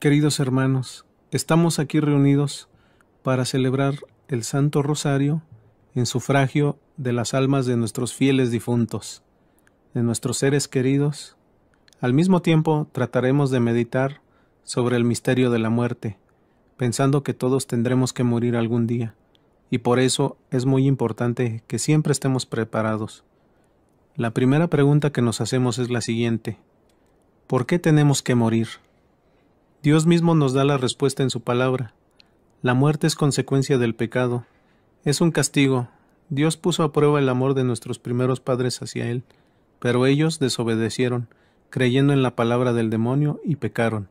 Queridos hermanos, estamos aquí reunidos para celebrar el Santo Rosario en sufragio de las almas de nuestros fieles difuntos, de nuestros seres queridos. Al mismo tiempo trataremos de meditar sobre el misterio de la muerte, pensando que todos tendremos que morir algún día, y por eso es muy importante que siempre estemos preparados. La primera pregunta que nos hacemos es la siguiente. ¿Por qué tenemos que morir? Dios mismo nos da la respuesta en su palabra. La muerte es consecuencia del pecado. Es un castigo. Dios puso a prueba el amor de nuestros primeros padres hacia Él, pero ellos desobedecieron, creyendo en la palabra del demonio y pecaron.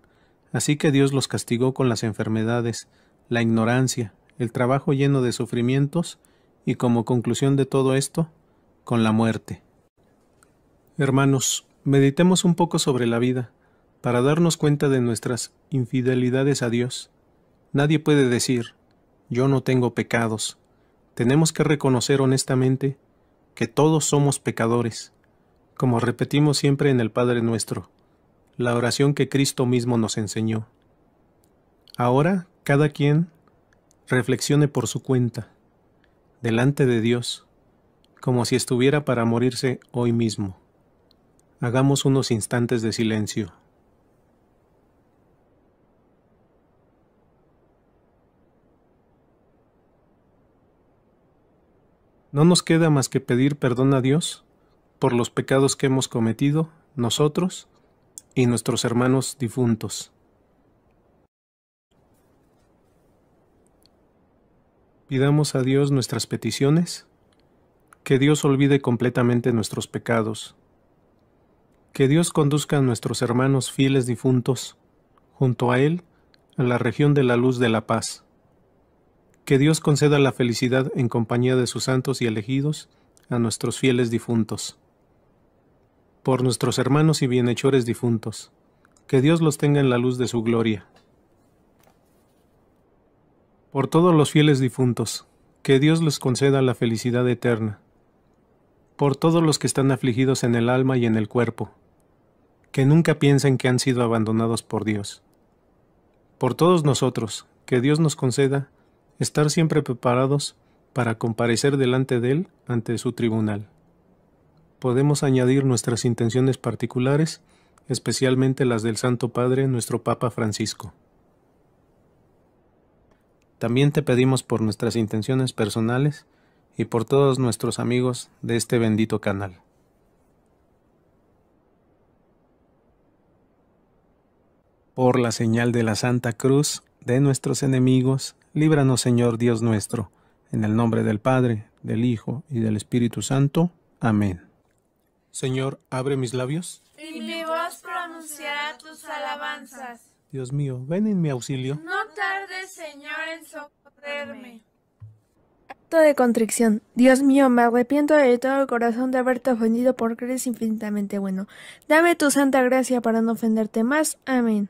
Así que Dios los castigó con las enfermedades, la ignorancia, el trabajo lleno de sufrimientos y como conclusión de todo esto, con la muerte. Hermanos, meditemos un poco sobre la vida, para darnos cuenta de nuestras infidelidades a Dios. Nadie puede decir, yo no tengo pecados. Tenemos que reconocer honestamente que todos somos pecadores, como repetimos siempre en el Padre nuestro, la oración que Cristo mismo nos enseñó. Ahora, cada quien reflexione por su cuenta, delante de Dios, como si estuviera para morirse hoy mismo. Hagamos unos instantes de silencio. No nos queda más que pedir perdón a Dios por los pecados que hemos cometido nosotros y nuestros hermanos difuntos. Pidamos a Dios nuestras peticiones, que Dios olvide completamente nuestros pecados que Dios conduzca a nuestros hermanos fieles difuntos junto a Él a la región de la luz de la paz. Que Dios conceda la felicidad en compañía de sus santos y elegidos a nuestros fieles difuntos. Por nuestros hermanos y bienhechores difuntos, que Dios los tenga en la luz de su gloria. Por todos los fieles difuntos, que Dios les conceda la felicidad eterna por todos los que están afligidos en el alma y en el cuerpo, que nunca piensen que han sido abandonados por Dios. Por todos nosotros, que Dios nos conceda estar siempre preparados para comparecer delante de Él ante su tribunal. Podemos añadir nuestras intenciones particulares, especialmente las del Santo Padre, nuestro Papa Francisco. También te pedimos por nuestras intenciones personales, y por todos nuestros amigos de este bendito canal. Por la señal de la Santa Cruz de nuestros enemigos, líbranos Señor Dios nuestro, en el nombre del Padre, del Hijo y del Espíritu Santo. Amén. Señor, abre mis labios. Y mi voz pronunciará tus alabanzas. Dios mío, ven en mi auxilio. No tardes, Señor, en socorrerme de contrición. Dios mío, me arrepiento de todo el corazón de haberte ofendido porque eres infinitamente bueno. Dame tu santa gracia para no ofenderte más. Amén.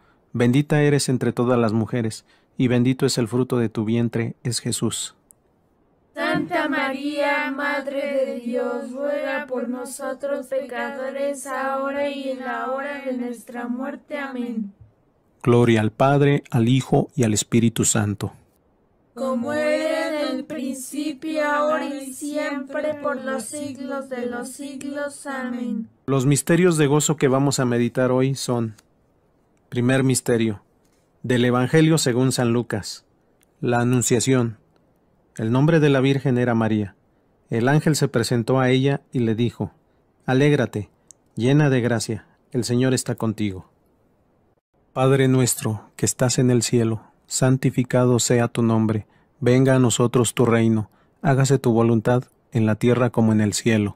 bendita eres entre todas las mujeres, y bendito es el fruto de tu vientre, es Jesús. Santa María, Madre de Dios, ruega por nosotros pecadores, ahora y en la hora de nuestra muerte. Amén. Gloria al Padre, al Hijo y al Espíritu Santo. Como era principio, ahora y siempre, por los siglos de los siglos. Amén. Los misterios de gozo que vamos a meditar hoy son, primer misterio, del Evangelio según San Lucas, la Anunciación. El nombre de la Virgen era María. El ángel se presentó a ella y le dijo, Alégrate, llena de gracia, el Señor está contigo. Padre nuestro, que estás en el cielo, santificado sea tu nombre Venga a nosotros tu reino, hágase tu voluntad en la tierra como en el cielo.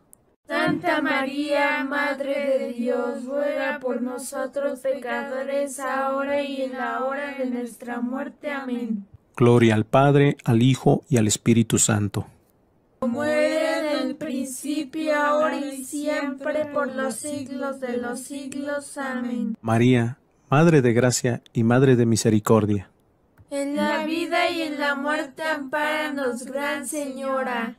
Santa María, Madre de Dios, ruega por nosotros pecadores, ahora y en la hora de nuestra muerte. Amén. Gloria al Padre, al Hijo y al Espíritu Santo. Como era en el principio, ahora y siempre, por los siglos de los siglos. Amén. María, Madre de Gracia y Madre de Misericordia. En la vida y en la muerte, ampáranos, Gran Señora.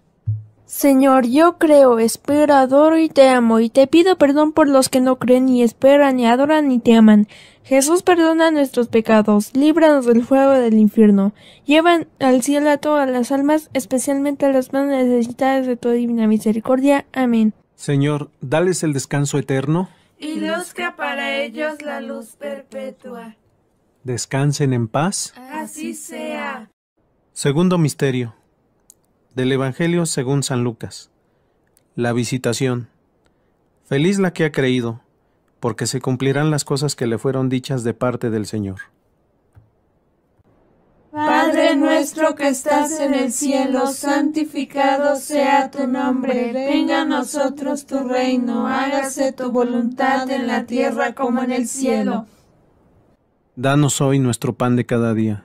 Señor, yo creo, espero, adoro y te amo, y te pido perdón por los que no creen, ni esperan, ni adoran, ni te aman. Jesús perdona nuestros pecados, líbranos del fuego del infierno, llevan al cielo a todas las almas, especialmente a las más necesitadas de tu divina misericordia. Amén. Señor, dales el descanso eterno. Y luzca para ellos la luz perpetua. Descansen en paz. Así sea. Segundo misterio del Evangelio según San Lucas. La visitación. Feliz la que ha creído, porque se cumplirán las cosas que le fueron dichas de parte del Señor. Padre nuestro que estás en el cielo, santificado sea tu nombre, venga a nosotros tu reino, hágase tu voluntad en la tierra como en el cielo. Danos hoy nuestro pan de cada día,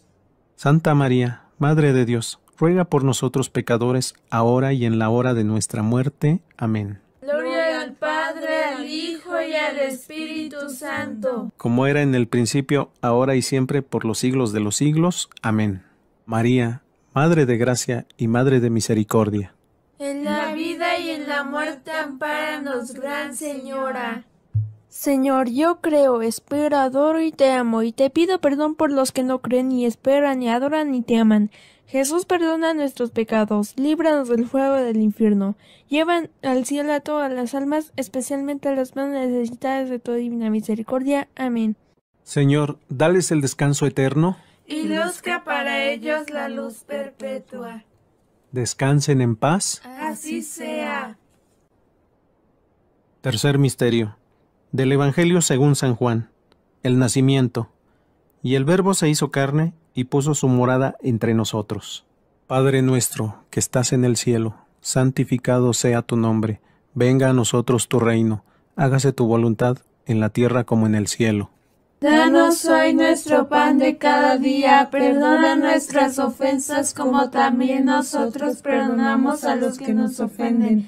Santa María, Madre de Dios, ruega por nosotros pecadores, ahora y en la hora de nuestra muerte. Amén. Gloria al Padre, al Hijo y al Espíritu Santo. Como era en el principio, ahora y siempre, por los siglos de los siglos. Amén. María, Madre de gracia y Madre de misericordia. En la vida y en la muerte, ampáranos, Gran Señora. Señor, yo creo, espero, adoro y te amo, y te pido perdón por los que no creen, ni esperan, ni adoran, ni te aman. Jesús perdona nuestros pecados, líbranos del fuego del infierno, llevan al cielo a todas las almas, especialmente a las más necesitadas de tu divina misericordia. Amén. Señor, dales el descanso eterno. Y luzca para ellos la luz perpetua. Descansen en paz. Así sea. Tercer misterio. Del Evangelio según San Juan. El nacimiento. Y el Verbo se hizo carne y puso su morada entre nosotros. Padre nuestro, que estás en el cielo, santificado sea tu nombre. Venga a nosotros tu reino. Hágase tu voluntad en la tierra como en el cielo. Danos hoy nuestro pan de cada día, perdona nuestras ofensas como también nosotros perdonamos a los que nos ofenden.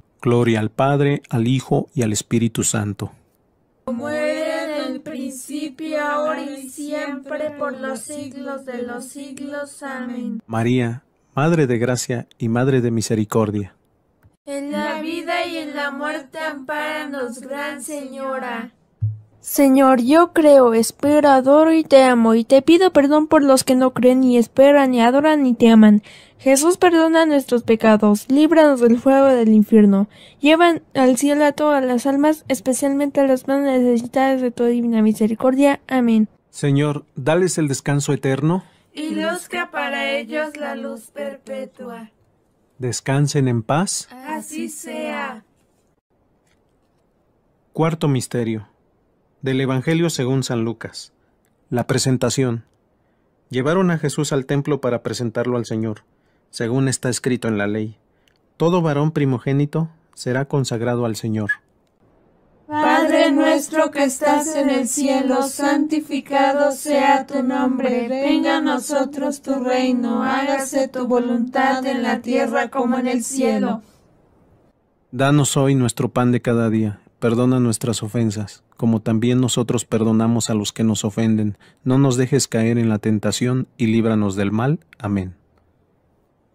Gloria al Padre, al Hijo y al Espíritu Santo. Como era en el principio, ahora y siempre, por los siglos de los siglos. Amén. María, Madre de Gracia y Madre de Misericordia. En la vida y en la muerte, ampáranos, Gran Señora. Señor, yo creo, espero, adoro y te amo, y te pido perdón por los que no creen, ni esperan, ni adoran, ni te aman. Jesús perdona nuestros pecados, líbranos del fuego del infierno, llevan al cielo a todas las almas, especialmente a las más necesitadas de tu divina misericordia. Amén. Señor, dales el descanso eterno. Y luzca para ellos la luz perpetua. Descansen en paz. Así sea. Cuarto Misterio. Del Evangelio según San Lucas. La presentación. Llevaron a Jesús al templo para presentarlo al Señor, según está escrito en la ley. Todo varón primogénito será consagrado al Señor. Padre nuestro que estás en el cielo, santificado sea tu nombre, venga a nosotros tu reino, hágase tu voluntad en la tierra como en el cielo. Danos hoy nuestro pan de cada día Perdona nuestras ofensas, como también nosotros perdonamos a los que nos ofenden. No nos dejes caer en la tentación y líbranos del mal. Amén.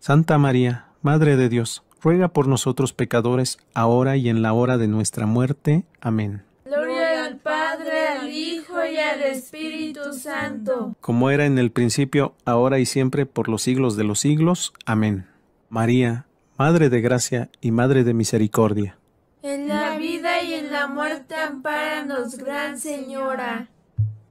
Santa María, Madre de Dios, ruega por nosotros pecadores, ahora y en la hora de nuestra muerte. Amén. Gloria al Padre, al Hijo y al Espíritu Santo. Como era en el principio, ahora y siempre, por los siglos de los siglos. Amén. María, Madre de gracia y Madre de misericordia. En la vida y en la muerte ampáranos, Gran Señora.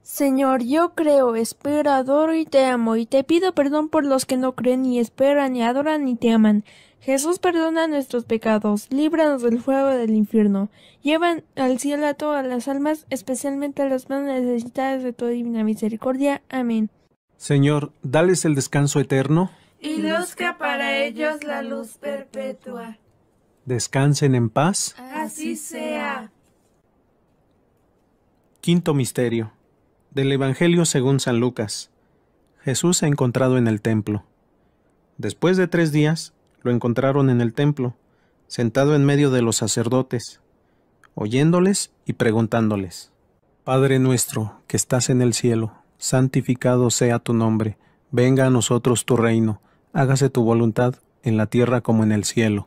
Señor, yo creo, espero, adoro y te amo, y te pido perdón por los que no creen, ni esperan, ni adoran, ni te aman. Jesús perdona nuestros pecados, líbranos del fuego del infierno, llevan al cielo a todas las almas, especialmente a las más necesitadas de tu divina misericordia. Amén. Señor, dales el descanso eterno. Y luzca para ellos la luz perpetua. Descansen en paz. Así sea. Quinto Misterio. Del Evangelio según San Lucas. Jesús ha encontrado en el templo. Después de tres días, lo encontraron en el templo, sentado en medio de los sacerdotes, oyéndoles y preguntándoles. Padre nuestro, que estás en el cielo, santificado sea tu nombre, venga a nosotros tu reino, hágase tu voluntad, en la tierra como en el cielo.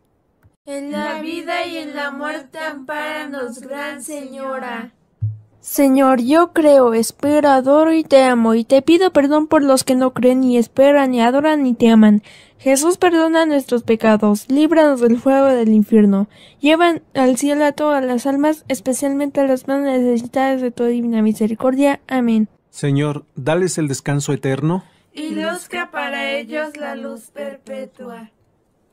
En la vida y en la muerte, ampáranos, Gran Señora. Señor, yo creo, espero, adoro y te amo, y te pido perdón por los que no creen, ni esperan, ni adoran, ni te aman. Jesús perdona nuestros pecados, líbranos del fuego del infierno, llevan al cielo a todas las almas, especialmente a las más necesitadas de tu divina misericordia. Amén. Señor, dales el descanso eterno. Y luzca para ellos la luz perpetua.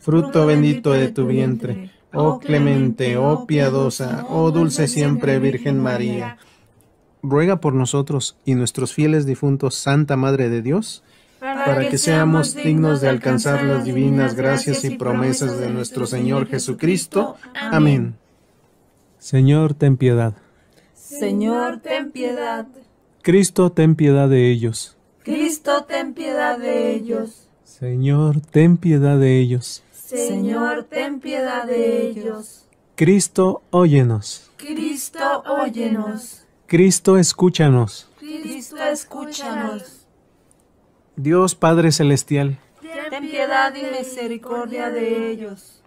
fruto bendito de tu vientre. Oh clemente, oh piadosa, oh dulce siempre Virgen María. Ruega por nosotros y nuestros fieles difuntos, Santa Madre de Dios, para que seamos dignos de alcanzar las divinas gracias y promesas de nuestro Señor Jesucristo. Amén. Señor, ten piedad. Señor, ten piedad. Cristo, ten piedad de ellos. Cristo, ten piedad de ellos. Señor, ten piedad de ellos. Señor, ten piedad de ellos. Cristo, óyenos. Cristo, óyenos. Cristo, escúchanos. Cristo, escúchanos. Dios Padre Celestial, Ten piedad y misericordia de ellos.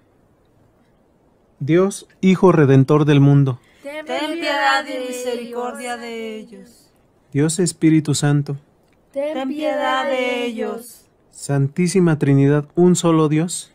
Dios Hijo Redentor del mundo, Ten piedad y misericordia de ellos. Dios Espíritu Santo, Ten piedad de ellos. Santísima Trinidad, un solo Dios,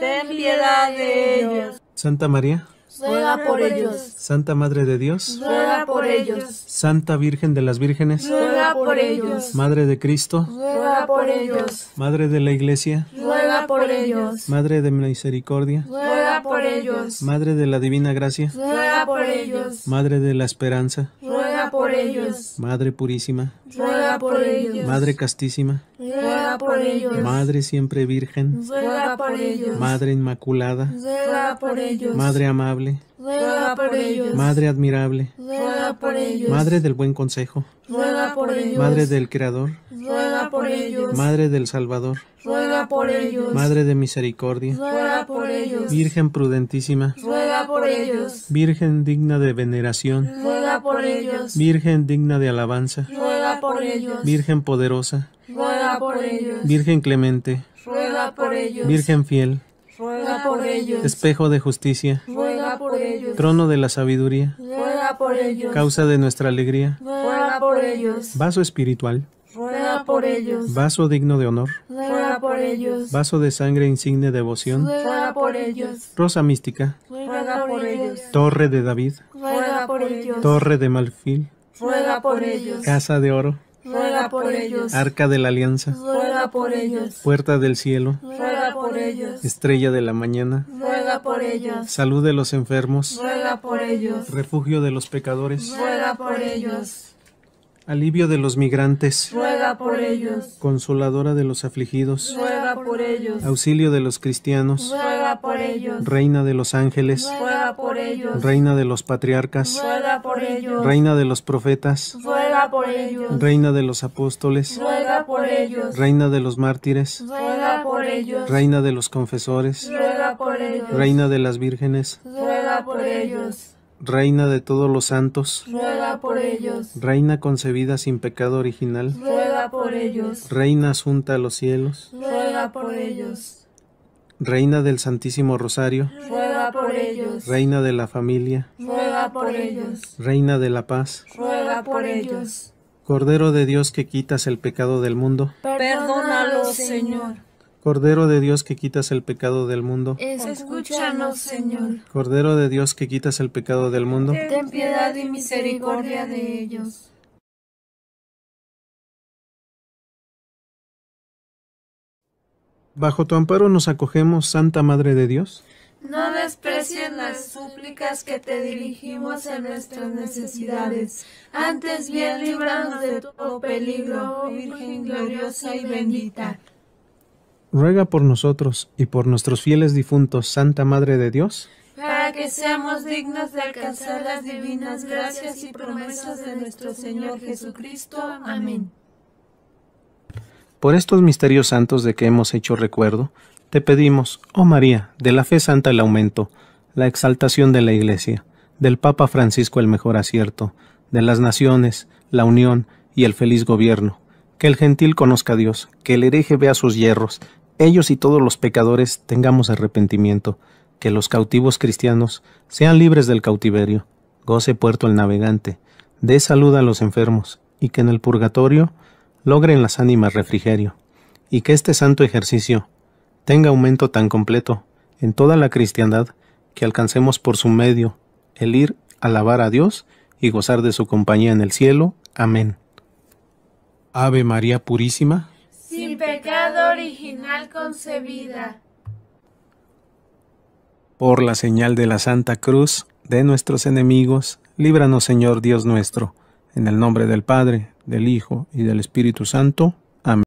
Ten piedad de ellos. Santa María, Ruega por ellos. Santa Madre de Dios, Ruega por ellos. Santa Virgen de las Vírgenes, Ruega por ellos. Madre de Cristo, Ruega por ellos. Madre de la Iglesia, Ruega por ellos. Madre de Misericordia, Ruega por ellos. Madre de la Divina Gracia, Ruega por ellos. Madre de la Esperanza, Ruega por ellos. Madre Purísima, Ruega por ellos. Madre Castísima, Ruega por ellos. Madre Siempre Virgen, Ruega por ellos. Madre Inmaculada, Ruega por ellos. Madre Amable, Ruega por ellos. Madre Admirable, Ruega por ellos. Madre del Buen Consejo, Ruega por ellos. Madre del Creador, Ruega por ellos. Madre del Salvador, Ruega por ellos. Madre de Misericordia, Ruega por ellos. Virgen prudentísima, Ruega por ellos. Virgen digna de veneración, Ruega por ellos. Virgen digna de alabanza, Ruega por ellos. Virgen poderosa, Ruega por ellos. Virgen clemente, Ruega por ellos. Virgen fiel, Ruega por ellos. espejo de justicia, Ruega por ellos. trono de la sabiduría, Ruega por ellos. causa de nuestra alegría, Ruega por ellos. Vaso espiritual, Ruega por ellos. vaso digno de honor, Ruega por ellos. vaso de sangre insigne devoción, Ruega por ellos. rosa mística, Ruega por ellos. torre de David, Ruega por ellos. torre de marfil, Ruega por ellos. casa de oro, Ruega por ellos. arca de la alianza, Ruega por ellos. puerta del cielo, Ruega por ellos. estrella de la mañana, Ruega por ellos. salud de los enfermos, Ruega por ellos. refugio de los pecadores, Ruega por ellos. Alivio de los migrantes, Ruega por ellos. consoladora de los afligidos, Ruega por ellos. auxilio de los cristianos, Ruega por ellos. reina de los ángeles, Ruega por ellos. reina de los patriarcas, Ruega por ellos. reina de los profetas, Ruega por ellos. reina de los apóstoles, Ruega por ellos. reina de los mártires, Ruega por ellos. reina de los confesores, Ruega por ellos. reina de las vírgenes, Ruega por ellos. Reina de todos los santos, Ruega por ellos. reina concebida sin pecado original, Ruega por ellos. reina asunta a los cielos, Ruega por ellos. reina del Santísimo Rosario, Ruega por ellos. reina de la familia, Ruega por ellos. reina de la paz, Ruega por ellos. Cordero de Dios que quitas el pecado del mundo, Perdónalos, Señor. Cordero de Dios que quitas el pecado del mundo, Escúchanos, Señor. Cordero de Dios que quitas el pecado del mundo, Ten piedad y misericordia de ellos. Bajo tu amparo nos acogemos, Santa Madre de Dios. No desprecien las súplicas que te dirigimos en nuestras necesidades. Antes bien, líbranos de todo peligro, Virgen gloriosa y bendita. Ruega por nosotros y por nuestros fieles difuntos, Santa Madre de Dios. Para que seamos dignos de alcanzar las divinas gracias y promesas de nuestro Señor Jesucristo. Amén. Por estos misterios santos de que hemos hecho recuerdo, te pedimos, oh María, de la fe santa el aumento, la exaltación de la Iglesia, del Papa Francisco el mejor acierto, de las naciones, la unión y el feliz gobierno, que el gentil conozca a Dios, que el hereje vea sus hierros, ellos y todos los pecadores tengamos arrepentimiento, que los cautivos cristianos sean libres del cautiverio, goce puerto el navegante, dé salud a los enfermos, y que en el purgatorio logren las ánimas refrigerio, y que este santo ejercicio tenga aumento tan completo en toda la cristiandad que alcancemos por su medio el ir a alabar a Dios y gozar de su compañía en el cielo. Amén. Ave María Purísima, Sin pecado original concebida. por la señal de la Santa Cruz de nuestros enemigos, líbranos Señor Dios nuestro, en el nombre del Padre, del Hijo y del Espíritu Santo.